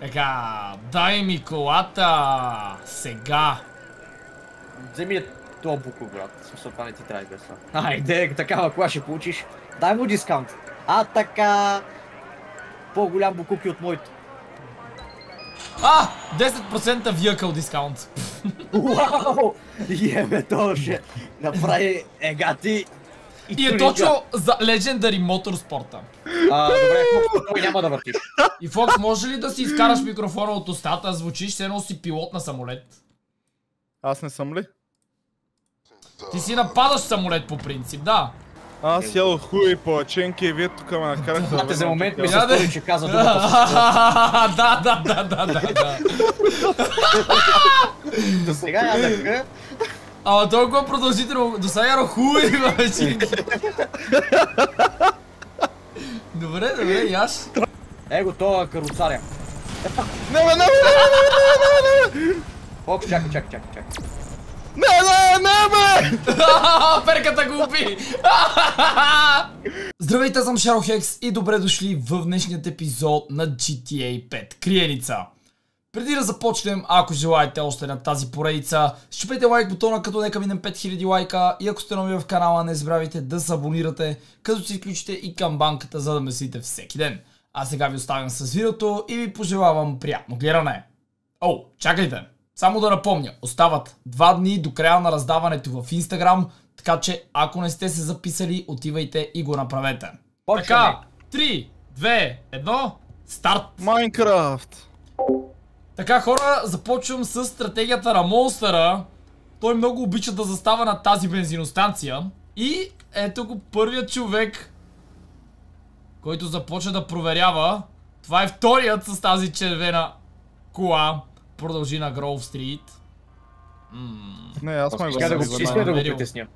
Така, дай ми колата! Сега! Вземи я този буклук, брат. Смисъл, това не ти трябва без това. Айде, такава кола ще получиш. Дай му дискаунт. А така... По-голям буклук и от моето. А! 10% vehicle дискаунт. Уау! Еме, то ще направи егати И е точно за Legendary Motorsport. А, добре, Фокс, той няма да въртиш. И Фокс, може ли да си изкараш микрофона от устата, звучиш все едно си пилот на самолет? Аз не съм ли? Ти си нападаш самолет по принцип, да. Аз ядох хуи палаченки и вие тук ме накарахте Знаете, за момент ми се стори, че каза думата. да, да, да, да, да, да. До сега ядах. Ама толкова продължително, до сега яро хуй, бачи. Добре, добре, и аз. Его, това каруцаря. Не, не, бе, не, бе, не, бе, не, бе! Фокс, чакай, чакай, чакай, чакай. Не, не, не, бе! Перката го уби! Здравейте, аз съм Шаро Хекс и добре дошли в днешният епизод на GTA 5 Криеница. Преди да започнем, ако желаете още на тази поредица, щупете лайк бутона, като нека минем 5000 лайка и ако сте нови в канала, не забравяйте да се абонирате, като си включите и камбанката, за да ме следите всеки ден. А сега ви оставям с видеото и ви пожелавам приятно гледане. О, чакайте! Само да напомня, остават два дни до края на раздаването в Instagram, така че ако не сте се записали, отивайте и го направете. Почваме. Така, 3, 2, 1, старт! Майнкрафт! Така хора, започвам с стратегията на монстъра. Той много обича да застава на тази бензиностанция. И ето го първият човек, който започва да проверява. Това е вторият с тази червена кола. Продължи на Гроув Стрит. Не, аз май го да го, иска да го притесня.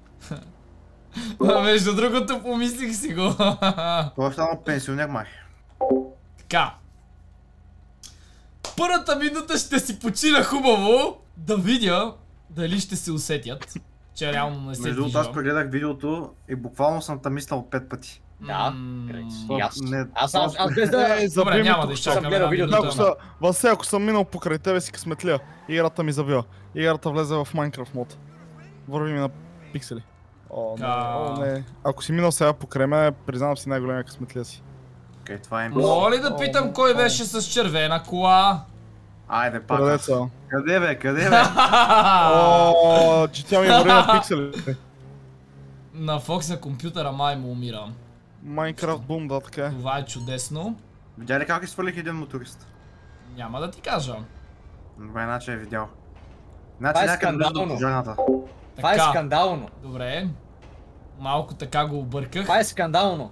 Между другото, помислих си го. Той е само пенсионер май. Така. Първата минута ще си почина хубаво да видя дали ще се усетят, че реално не се Между другото аз прегледах видеото и буквално съм там мислял пет пъти. Да, И аз. Аз, аз, аз без да... Заби Добре, няма да гледал една видеото. минута. Ако са, Васе, ако съм минал покрай тебе си късметлия. Играта ми забива. Играта влезе в Майнкрафт мод. Върви ми на пиксели. О, не, о, не. Ако си минал сега покрай мен, признавам си най-големия късметлия си. Окей, това е Мога ли да питам кой беше с червена кола? Айде пак. аз. Продеца. Къде бе, къде бе? О, че тя ми върви на пиксели. На Фокс на компютъра май му умира. Майнкрафт бум, да, така е. Това е чудесно. Видя ли как изхвърлих един моторист? Няма да ти кажа. Добре, значи е видял. Значи е някъде до пожарната. Това е скандално. Добре. Малко така го обърках. Това е скандално.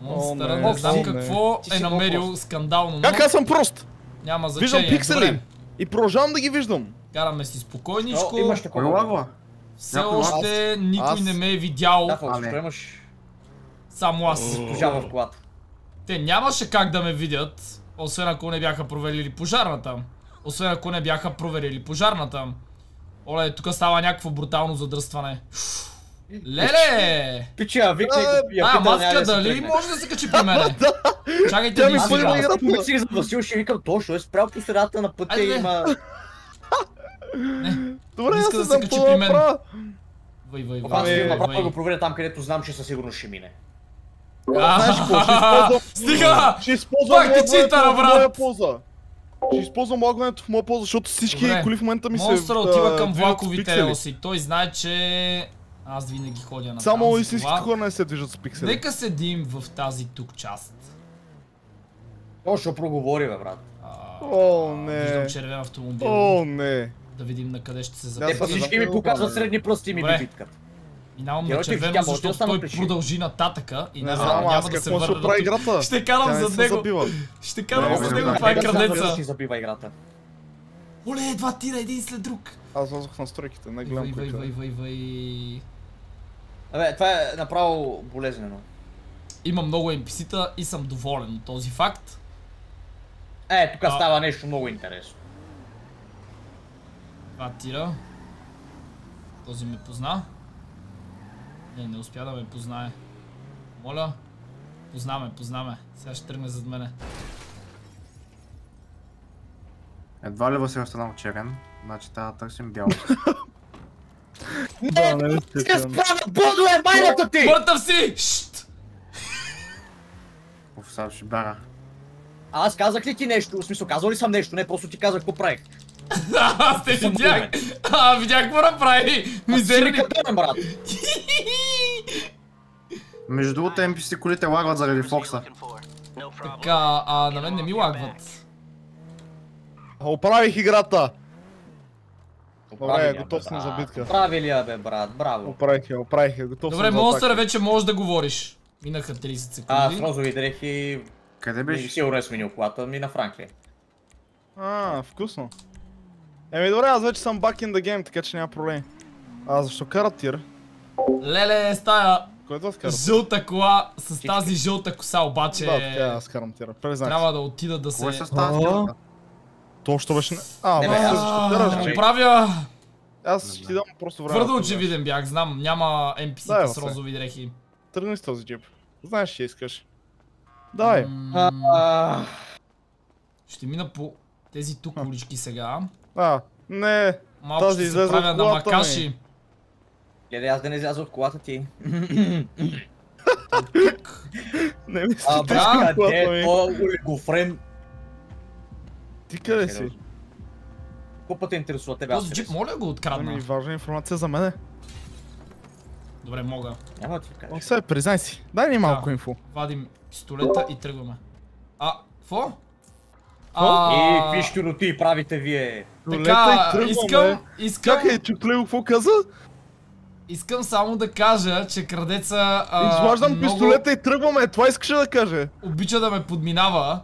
Монстъра, не, не, знам какво е намерил скандално, но Как аз съм прост? няма Виждам значение. пиксели. Добре, И продължавам да ги виждам. караме си спокойничко. О, имаш такова. лагва? Все още никой Аз- не ме е видял, Да, А, Фокс, не. ако имаш само аз. пожар в колата. Те нямаше как да ме видят, освен ако не бяха проверили пожарната. Освен ако не бяха проверили пожарната. Оле, тук става някакво брутално задръстване. Леле! Пича, А, го- я А, маска дали може да се качи при мене? Чакайте ми игра. Аз помислих за Васил, ще викам точно, е спрял по средата на пътя има... Добре, аз иска да не се да мен. правя. Въй, въй, Аз ще направо да го проверя там, където знам, че със сигурност ще мине. Знаеш какво, ще използвам... Стига! Ще използвам Пак ти лагването читара, в брат! моя полза. Ще използвам лагването в моя полза, защото всички коли в момента ми се... Монстъра отива към влаковите релси. Той знае, че аз винаги ходя на Само истинските хора не се движат с пиксели. Нека седим в тази тук част. О, ще проговори, бе, брат. О, не. Виждам червен автомобил. О, не. Да видим на къде ще се Да, Те па всички ми показват средни пръсти ми биткат. Минавам Тя на червено, защото той продължи нататъка и Не знам няма да се ще върна. Ще карам се него. Ще карам не, него, не, това е крадеца. си забива играта? Оле, едва тира един след друг. Аз влязох на стройките, не гледам Вай, вай, вай, е. вай, вай. Абе, това е направо болезнено. Има много NPC-та и съм доволен от този факт. Е, тук А. става нещо много интересно. Това тира. Този ме позна. Не, не успя да ме познае. Моля. Познаме, познаме. Сега ще тръгне зад мене. Едва ли го се останал черен, значи трябва да търсим бял. Да, нали Иска справя Бодо е майната ти! Мъртъв си! Шт! Уф, сега ще бяга. Аз казах ли ти нещо? В смисъл, казал ли съм нещо? Не, просто ти казах какво правих. Аз те видях! А, видях какво направи! Мизерни! къде, брат? Между другото, NPC колите лагват заради Фокса. Така, а на мен не ми лагват. Оправих играта! Добре, я, готов съм за битка. Оправи ли я, бе, брат? Браво. Оправих я, оправих я, готов Добре, съм за монстър, вече можеш да говориш. Минаха 30 А, с секунди. розови дрехи... Къде беше? сигурно е сменил колата ми на Франклин. А, вкусно. Еми добре, аз вече съм back in the game, така че няма проблем. А защо карат тир? Леле, стая Кой да скара? жълта кола с тази жълта коса обаче Да, така аз карам тира. Трябва да отида да се... се става с А? бялата? То още беше... не- А, Не, бе, аз ще че. Правя... Аз ще ти дам просто време. Твърдо очевиден бях, знам. Няма Дай, NPC-та с розови дрехи. Тръгни с този джип. Знаеш, че искаш. А, Ще мина по тези тук улички сега. А, не. Малко Тази ще се правя от на макаши. Гледай, аз да не изляза от колата ти. Не ми А, си брат, тежко колата къде ми. е то олигофрен? Ти къде си? Колко пъти интересува тебе? аз Този джип моля го Ами, открадна. важна информация за мене. Добре, мога. Няма да ти кажа. О, сега, признай си. Дай ни малко инфо. Вадим пистолета и тръгваме. А, какво? И А, какви щуроти правите вие? Така, искам, искам, Чакай, чуклево, какво каза? искам само да кажа, че крадеца а, Изваждам много пистолета и тръгваме. Това искаше да каже. обича да ме подминава.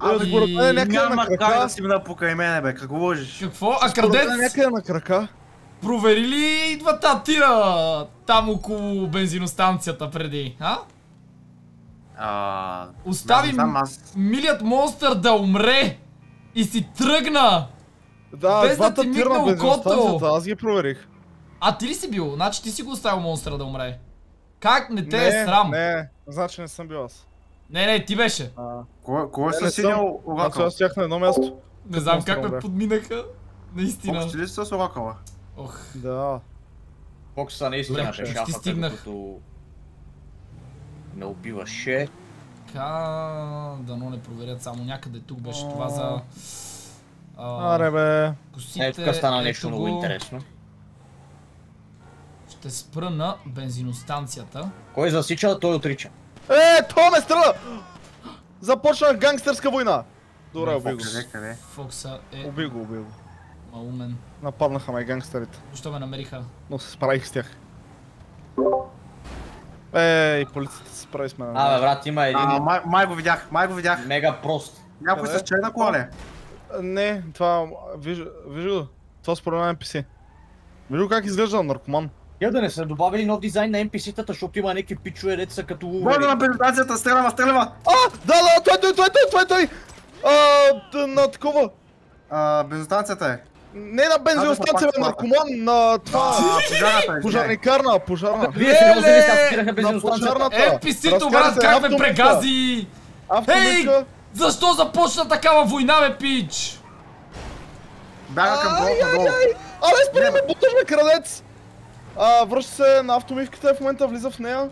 Абе, според мен е някъде Няма на как крака. да си мина покрай мене, бе, какво лъжиш? Какво? А Според мен е някъде на крака. провери ли идва та тира там около бензиностанцията преди, а? А, Остави знам, аз... милият монстър да умре и си тръгна. Да, Без да ти тира мигна на бензиностанцията, окото. аз ги проверих. А ти ли си бил? Значи ти си го оставил монстъра да умре. Как не те е срам? Не, Не, значи не съм бил аз. Не, ти беше. Кой, Не, е не синял оракъл? аз стоях на едно място. Не знам как ме подминаха. Наистина. Общи ли са с оракъла? Ох. Да. Фокса наистина беше стигнах. докато ме убиваше. Така, дано не проверят само някъде. Тук беше това за... а, Аре бе. косите. Е, тук стана нещо много го. интересно. Ще спра на бензиностанцията. Кой засича, той отрича. Е, то ме стреля! Започна гангстерска война. Добре, Не, убий го. Къде, къде? Фокса е Убий го, убий го. малумен. Нападнаха ме гангстерите, Защо ме намериха? но се справих с тях. Ей, полицията се справи с мен. Абе, брат, има един А, май, май го видях, май го видях. мега прост. Някой с черна кола ли? Не, това... Виж, виж го. Това според мен е NPC. Виж го как изглежда наркоман. Я да не са добавили нов дизайн на NPC-тата, защото има някакви пичове, деца са като увери. на презентацията, стрелява, стрелява! А, да, да, той, той, той, той, той, той! А, на такова. А, бензостанцията е. Не на бензиностанция, бе, наркоман, на това... Е. Пожарникарна, пожарна. Вие сериозни ли Еле! спираха На бензиностанцията. пожарната. NPC-то, брат, се как ме прегази! Автомика. Защо започна такава война, бе, пич? Бяга към Ай, долу, ай, надолу. ай! Абе, спри ме, буташ ме, крадец! А, връща се на автомивката, в момента влиза в нея.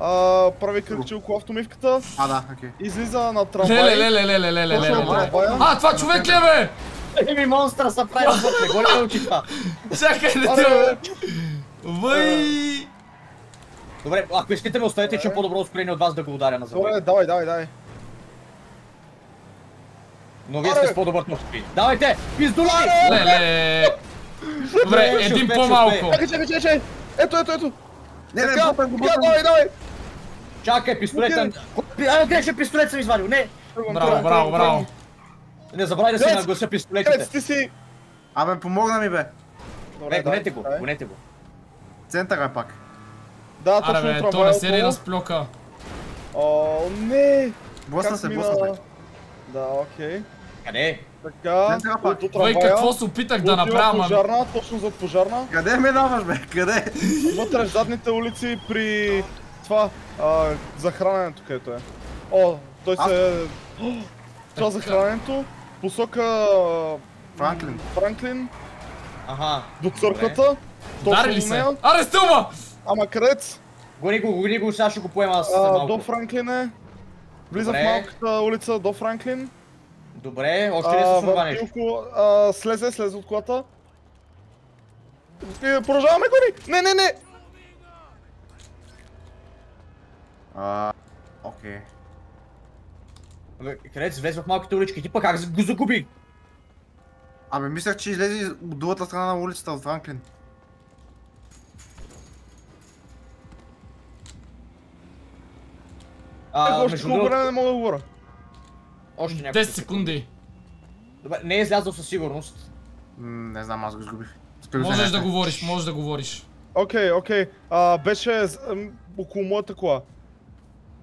А, прави кръгче около автомивката, А, да, окей. излиза на трамвай. Леле, леле, леле, леле, леле, леле. А, това човек ли е, бе? Еми, монстъра са прави вътре, го ли научи това? Чакай да те... Въй! Добре, ако искате ме оставете, че е по-добро ускорение от вас да го ударя на Добре, забой. давай, давай, давай. Но вие сте с по-добър топ спид. Давайте, пиздоли! Леле! Добре, един по-малко. Чакай, чакай, чакай! Ето, ето, ето! Не, не, бутам го, бутам давай, давай! Чакай, пистолета. А, къде ще пистолет съм извадил? Не! Браво, браво, браво. Не забравяй да си наглася пистолетите. ти си... Абе, помогна ми, бе. Не, гонете го, гонете го. Центъра е пак. Да, Аре, точно бе, то не се ли разплюка? О, не! Блъсна се, блъсна се. Да, окей. Къде? Така, от какво се опитах да направя, ма... пожарна, точно зад пожарна. Къде минаваш, бе? Къде? Вътре в задните улици при това А, за храненето където е. О, той се... О, Това за храненето, посока... Франклин. Франклин, Аха. до църквата. Дари ли се? нея. Арестува! Ама къдец? Гони го, гони го, сега ще го поема аз до Франклин е. Влиза в малката улица до Франклин. Добре, още ли А, с това в нещо? А, слезе, слезе от колата. И продължаваме гони! Не, не, не! А, Окей. Къде си влез в малките улички? Ти пък как го загуби? Абе, мислех, че излезе от другата страна на улицата от Франклин. А, Още между другото, не мога да говоря. Още няколко. 10 секунди. Добре, не е излязъл със сигурност. М, Не знам, аз го изгубих. Можеш да не. говориш, можеш да говориш. Окей, окей. Беше с- около моята кола.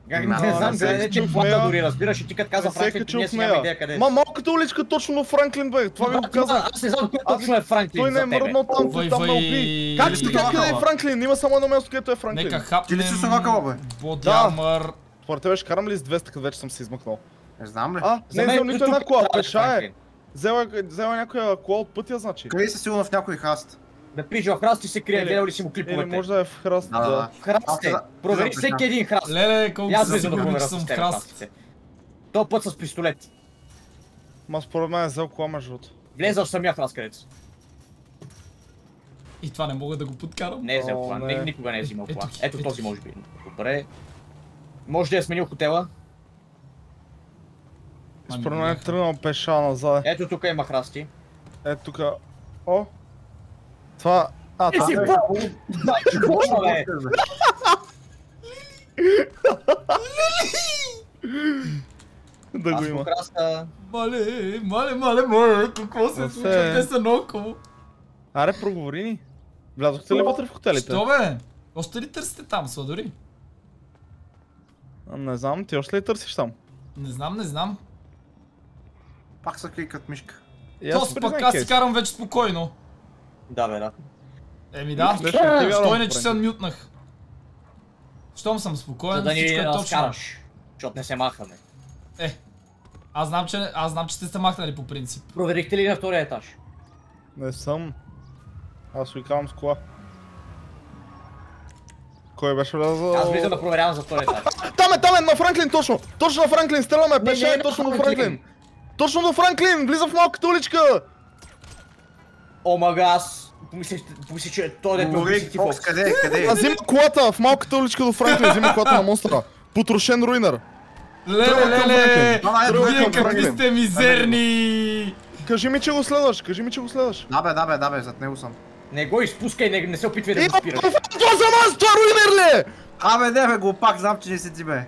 Как не знам, не се къде е, че плата дори разбираш и ти като каза Не е Франклин, качил ние си няма идея къде е. Ма малката уличка точно до Франклин бе. Това ви го казах. Аз не знам Аз- точно е Франклин Той не е мръднал там, той там ме уби. Как ще така къде е. Франклин? Има само едно място, където е Франклин. Нека хапнем... Ти ли си Сорокала, бе? Армър. Според тебе ще карам ли с 200, като вече съм се измъкнал? Не знам ли. А, За не е взел нито една кола, е пеша е. Взела, взела някоя кола от пътя, значи. Къде си сигурно в някой хаст? Да пише в храст и се крие, Или- гледал ли си му Или клиповете? може да е в храст. Да. В храст е. Провери всеки един храст. Леле, колко да сигурен, че съм с в храст. То път с пистолет. Ма според мен е взел кола между другото. Влезал в самия храст където. И това не мога да го подкарам. Не е взел кола, никога не е взимал кола. Ето този може би. Добре. Може да е сменил хотела. Ами, Според мен е бяха. тръгнал пеша назад. Ето тук има храсти. Ето тук. О! Това... А, Ти това е. бо- Да, какво, бе? Да го има. Мале, мале, мале, мале, какво се случва? Те са наоколо. Аре, проговори ни. Влязохте ли вътре в хотелите? Що бе? Още ли търсите там, Сладори? Не знам, ти още ли търсиш там? Не знам, не знам. Пак са кликат мишка. И То аз пък аз си карам вече спокойно. Да, бе, да. Еми да, стой не че се мютнах. Щом съм спокоен, За да всичко е точно. разкараш. Защото не се махаме. Е, аз знам, че, аз знам, че сте се махнали по принцип. Проверихте ли на втория етаж? Не съм. Аз уикавам с кола. Кой беше влязъл? Аз влизам да проверявам за втория етаж. Там е, там е, на Франклин, точно! Точно на Франклин, стреляме, не, е на точно до Франклин. Точно до Франклин! Влиза в малката уличка! О, мага, аз помислих, помислих, че той е ти Фокс, къде е, къде е? А взима колата в малката уличка до Франклин, взима колата на монстра. Потрошен руинър. Леле, леле! Е Вие какви сте мизерни! Кажи ми, че го следваш, кажи ми, че го следваш. Да бе, да бе, да бе, зад него съм. Не го изпускай, не, не се опитвай да го спираш. това за нас, това руинър ли е? Абе, не бе, глупак, знам, че не си ти бе.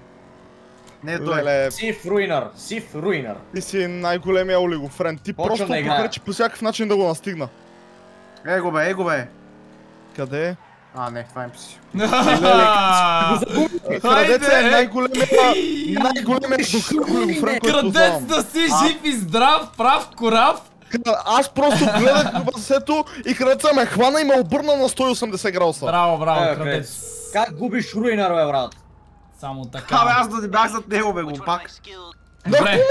Не е той. Леле, Сив руинър, сив руинър. ти си най-големия олигофрен. Ти Почвам просто да играя. покречи по всякакъв начин да го настигна. Е го бе, е го бе. Къде е? А, не, това е пси. Крадец е най-големия, най-големия олигофрен, който Крадец познавам. да си жив и здрав, прав, корав! Аз просто гледах в басето и крадеца ме хвана и ме обърна на 180 градуса. Браво, браво, Е, крадец. Как губиш руинър, бе, брат? Само Абе, така. аз да не бях зад него, бе, глупак. Добре,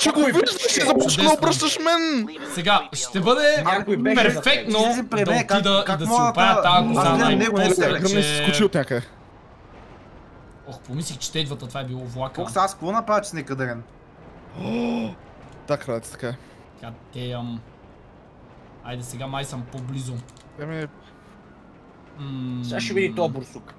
Че го виждаш и започна да обръщаш мен. сега ще бъде перфектно да отида и да си да- опая тази аз коса най-после, Гръмни си скочи че... от някъде. Ох, помислих, че те идват, а това е било влака. Фокс, аз какво направя, че си некадърен? Да, крадец, така е. God damn. Айде сега май съм по-близо. Еми, Сега ще види този бурсук.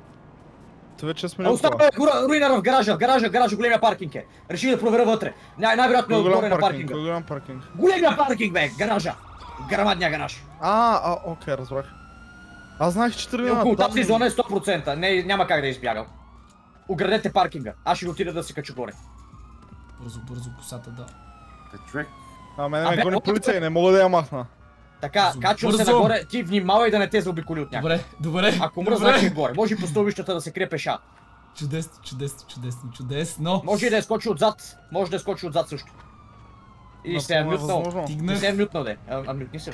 Вече е сменил остава рура- руинър в гаража, в гаража, в гаража, големия паркинг е. Реши да проверя вътре. Най- най-вероятно е отгоре на паркинг? паркинга. Голям паркинг? Големия паркинг, бе, гаража. Грамадния гараж. А, а, окей, разбрах. Аз знаех, че тръгна около там. тази зона е 100%. Не, няма как да е избягал. Оградете паркинга. Аз ще отида да се кача горе. Бързо, бързо косата да. Човек. А, мене ме гони полиция и не мога да я махна. Така, качвам се нагоре, ти внимавай да не те заобиколи от някъде. Добре, добре. Ако мръз, добре. значи е горе. Може и по стълбищата да се крие пеша. Чудесно, чудесно, чудесно, чудесно. Може и да е скочи отзад. Може да е скочи отзад също. И се е мютнал. Не се е мютнал, де. А, мютни се.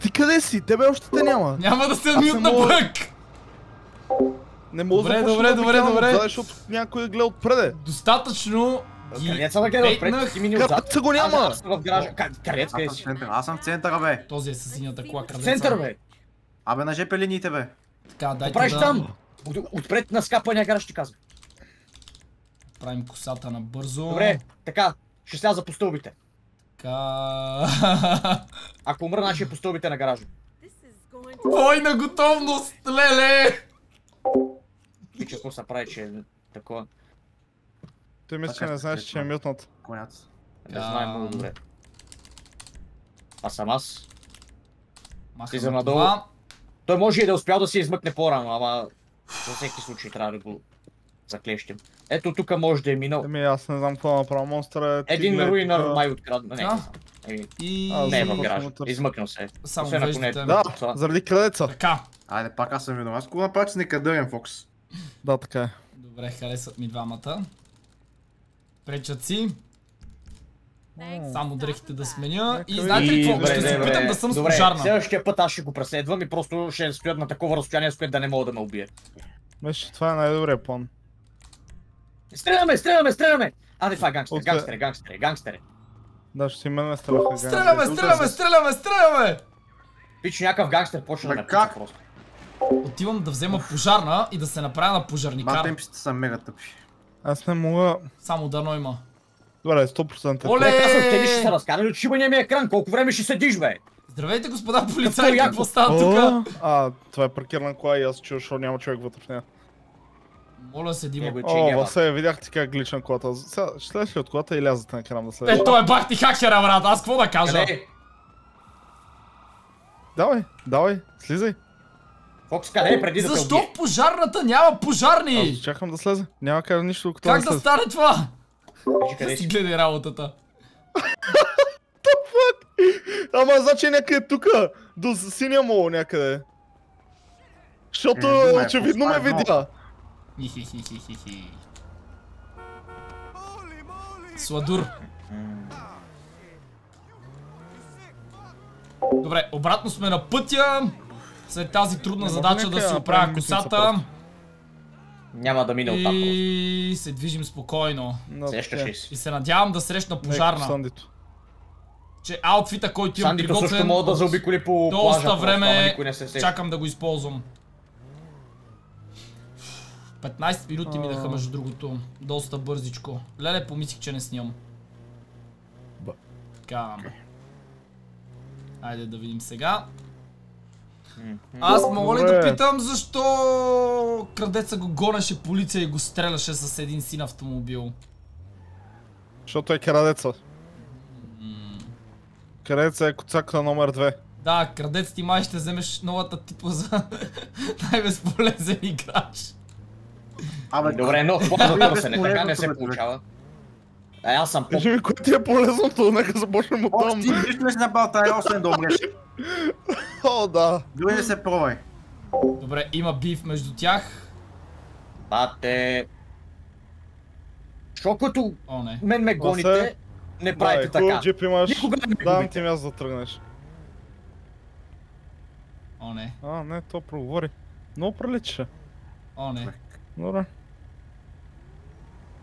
Ти къде си? Тебе още те няма. Няма да се мютна пък! Не мога Добре, да започна добре, да добре, добре. отзад, защото някой гледа отпреде. Достатъчно ги Крадеца да гледа отпред, ти мини отзад. Крадеца го няма! Аз- съм в гаража. Къде си? аз съм в центъра, бе. Този е със синята кола, В крадеца. център, бе. Абе, на ЖП линиите, бе. Така, дайте правиш да там? От- Отпред на скапания гараж ти казвам. правим косата на бързо. Добре, така. Ще сляза по стълбите. Така... Ако умра, значи е по стълбите на гаража. Война готовност, леле! Пича, какво се прави, че е такова. Той мисли, че не знаеш, че е мютнат. Коняц. Не знае много добре. А съм аз. Слизам надолу. Той може и да успял да се измъкне по-рано, ама за всеки случай трябва да го заклещим. Ето тук може да е минал. Еми, аз не знам какво да направя. Монстър е... Един руинър май открадна. Не, не знам. Еми, И... А, не е в търся. Измъкнал се. е. Само Освен ако не е веждите. Да, това. заради крадеца. Така. Айде, пак аз съм виноват. Аз какво направя, че не кадърен, Фокс? Да, така е. Добре, харесват ми двамата. Пречат си. Само дрехите да сменя. И знаете ли какво? добре, Ще се опитам да съм с Добре, пожарна. следващия път аз ще го преследвам и просто ще стоят на такова разстояние, с което да не мога да ме убие. Че това е най-добрият план. Стреляме, стреляме, стреляме! А, не, това е гангстер, гангстер, гангстер, гангстер. Да, ще си мен ме стреляха. Стреляме, стреляме, стреляме, стреляме! Пич някакъв гангстер почна да ме просто. Отивам да взема пожарна и да се направя на Ма пожарникар. темпите са мега тъпи. Аз не мога... Само дано има. Добре, 100%. Оле! Е, казвам, те ли ще се разкарали от шибания ми екран? Колко време ще седиш, бе? Здравейте, господа полицаи, Какво става тук? А, това е паркирана кола и аз чуя, защото няма човек вътре в нея. Моля се, Дима. Е, О. Васе, видях ти как глична колата. Сега, ще слезеш ли от колата или аз да те накарам да слезеш? Е, той е бах ти хакера, брат, аз какво да кажа? Къде? Давай, давай, слизай. Фокс, къде е преди да Защо в пожарната няма пожарни? Аз чакам да слезе. Няма как нищо, докато Как да стане това? Къде си гледай работата. Ама значи някъде тука, до синия мол някъде. Защото очевидно ме видя. Сладур. Добре, обратно сме на пътя. След тази трудна задача да си оправя косата. Няма да мине оттам просто. И се движим спокойно. Си? И се надявам да срещна пожарна. Че аутфита, който имам Сандито също приготвен, мога да от заобиколи по плажа. доста време чакам да го използвам. 15 минути минаха между другото. Доста бързичко. Леле, помислих, че не снимам. Така. Айде да видим сега. Аз мога ли да питам защо крадеца го гонеше полиция и го стреляше с един син автомобил? Защото е крадеца. Крадеца е коцака номер 2. Да, крадец ти май ще вземеш новата типа за най-безполезен играч. Абе, Добре, но Това по-добре е се, не така не се безполезното, бе, получава. А аз съм по... Кажи ми, кое ти е полезното? Нека започнем от там. ти нищо не си направил тази осен да умреш. О, да. Дори не се пробвай. Добре, има биф между тях. Бате... Що като О, не. мен ме гоните, не правите хубав така. джип имаш. Никога не ме Давам губите. ти място да тръгнеш. О, не. А, не, то проговори. Много прилича. О, не. Добре.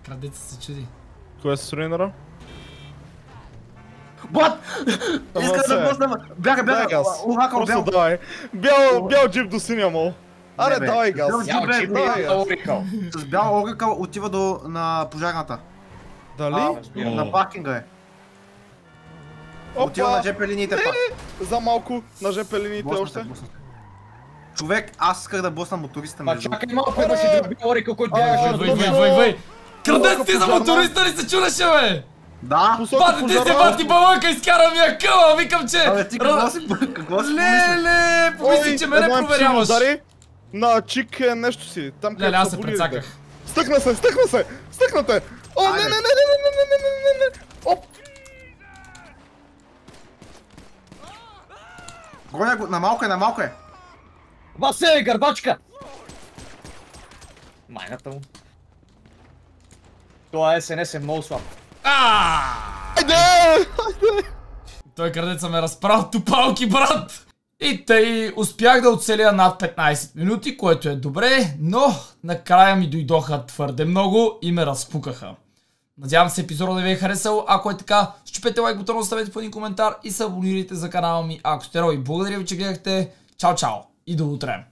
Крадеца се чуди. Кое е с Руинера? Бот! Иска да пусна. Бяга, бяга. Ухакал бял. Давай. Бял, бял джип до синя мол. Аре, давай, газ. Бял джип е- до С бял Орикъл отива до на пожарната. Дали? На паркинга е. Отива на жп линиите е, пак. За малко на жп линиите още. Човек, аз исках да босна моториста между. А чакай малко да си доби Орикъл, който е, бягаше. Вай, вай, вай, вай. Ти за моториста ли нали се чудеше, бе? Да! Посока Бати, ти се бати балъка, изкара ми я къла, викам, че... Абе, ти какво си, какво си помисля? Леле, помисли, че мене проверяваш. На чик е нещо си. Там Леле, аз са се прецаках. Стъкна се, стъкна се! Стъкна те! О, не, не, не, не, не, не, не, не, не, не, не! Оп! Гоня го, на малко е, на малко е. Васе, гърбачка! Майната му. Това СНС е много слаб. Айде! Той крадеца ме разправ тупалки, брат! И тъй успях да оцеля над 15 минути, което е добре, но накрая ми дойдоха твърде много и ме разпукаха. Надявам се епизода да ви е харесал. Ако е така, щупете лайк бутона, оставете по един коментар и се абонирайте за канала ми, ако сте нови. Благодаря ви, че гледахте. Чао, чао и до утре!